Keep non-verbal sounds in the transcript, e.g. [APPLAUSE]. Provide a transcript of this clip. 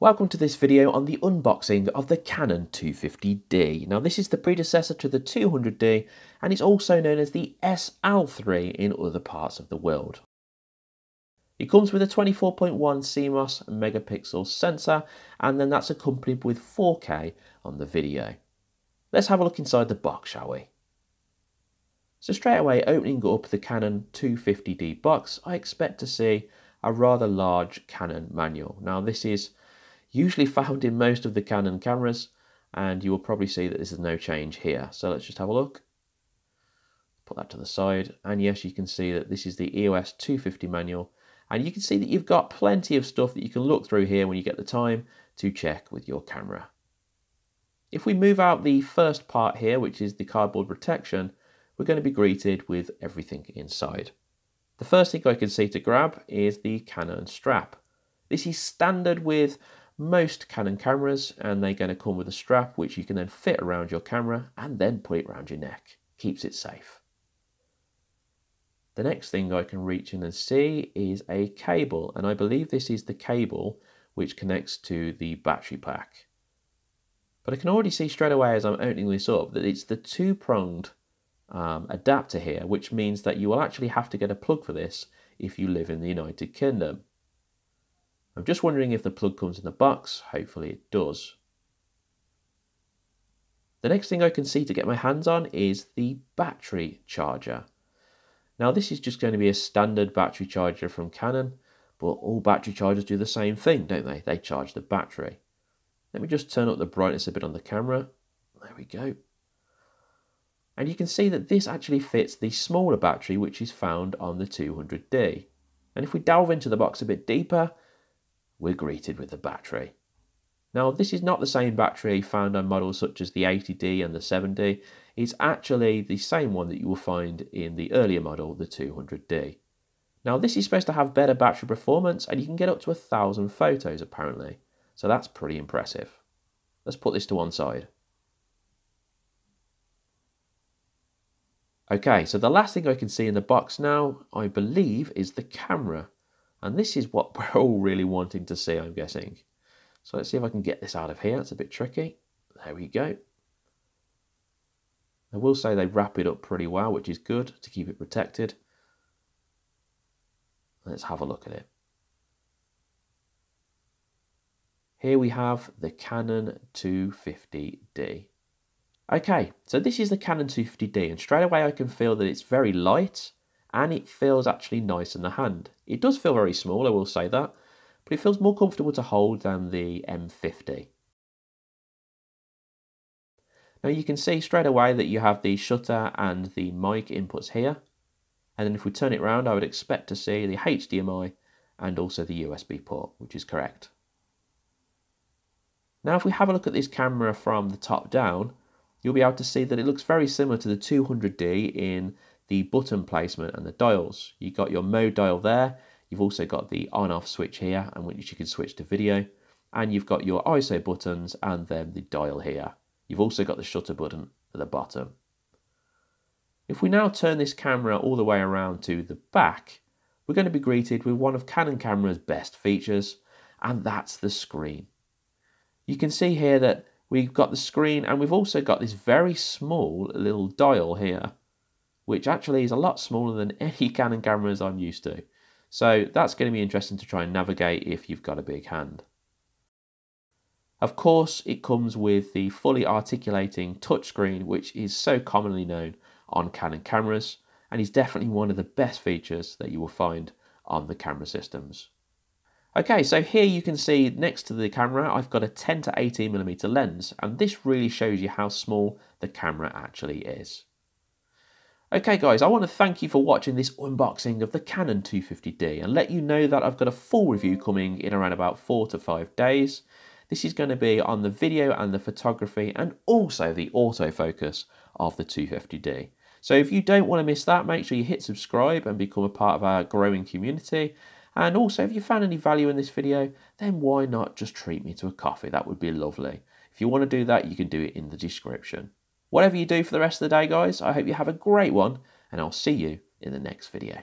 Welcome to this video on the unboxing of the Canon 250D. Now this is the predecessor to the 200D and it's also known as the SL3 in other parts of the world. It comes with a 24.1 CMOS megapixel sensor and then that's accompanied with 4K on the video. Let's have a look inside the box shall we? So straight away opening up the Canon 250D box I expect to see a rather large Canon manual. Now this is usually found in most of the Canon cameras and you will probably see that this is no change here. So let's just have a look. Put that to the side and yes you can see that this is the EOS 250 manual and you can see that you've got plenty of stuff that you can look through here when you get the time to check with your camera. If we move out the first part here which is the cardboard protection we're going to be greeted with everything inside. The first thing I can see to grab is the Canon strap. This is standard with most Canon cameras and they're going to come with a strap which you can then fit around your camera and then put it around your neck. Keeps it safe. The next thing I can reach in and see is a cable and I believe this is the cable which connects to the battery pack. But I can already see straight away as I'm opening this up that it's the two-pronged um, adapter here which means that you will actually have to get a plug for this if you live in the United Kingdom. I'm just wondering if the plug comes in the box. Hopefully it does. The next thing I can see to get my hands on is the battery charger. Now this is just going to be a standard battery charger from Canon, but all battery chargers do the same thing, don't they? They charge the battery. Let me just turn up the brightness a bit on the camera. There we go. And you can see that this actually fits the smaller battery which is found on the 200D. And if we delve into the box a bit deeper, we're greeted with the battery. Now, this is not the same battery found on models such as the 80D and the 7D. It's actually the same one that you will find in the earlier model, the 200D. Now, this is supposed to have better battery performance and you can get up to a thousand photos apparently. So that's pretty impressive. Let's put this to one side. Okay, so the last thing I can see in the box now, I believe, is the camera. And this is what [LAUGHS] we're all really wanting to see, I'm guessing. So let's see if I can get this out of here. It's a bit tricky. There we go. I will say they wrap it up pretty well, which is good to keep it protected. Let's have a look at it. Here we have the Canon 250D. Okay, so this is the Canon 250D and straight away I can feel that it's very light and it feels actually nice in the hand. It does feel very small, I will say that, but it feels more comfortable to hold than the M50. Now you can see straight away that you have the shutter and the mic inputs here. And then if we turn it around, I would expect to see the HDMI and also the USB port, which is correct. Now if we have a look at this camera from the top down, you'll be able to see that it looks very similar to the 200D in the button placement and the dials. You've got your mode dial there. You've also got the on off switch here and which you can switch to video. And you've got your ISO buttons and then the dial here. You've also got the shutter button at the bottom. If we now turn this camera all the way around to the back, we're going to be greeted with one of Canon camera's best features, and that's the screen. You can see here that we've got the screen and we've also got this very small little dial here which actually is a lot smaller than [LAUGHS] any Canon cameras I'm used to. So that's going to be interesting to try and navigate if you've got a big hand. Of course, it comes with the fully articulating touchscreen, which is so commonly known on Canon cameras, and is definitely one of the best features that you will find on the camera systems. Okay, so here you can see next to the camera, I've got a 10 to 18 millimeter lens, and this really shows you how small the camera actually is. Okay guys, I want to thank you for watching this unboxing of the Canon 250D and let you know that I've got a full review coming in around about 4 to 5 days. This is going to be on the video and the photography and also the autofocus of the 250D. So if you don't want to miss that, make sure you hit subscribe and become a part of our growing community. And also, if you found any value in this video, then why not just treat me to a coffee? That would be lovely. If you want to do that, you can do it in the description. Whatever you do for the rest of the day, guys, I hope you have a great one, and I'll see you in the next video.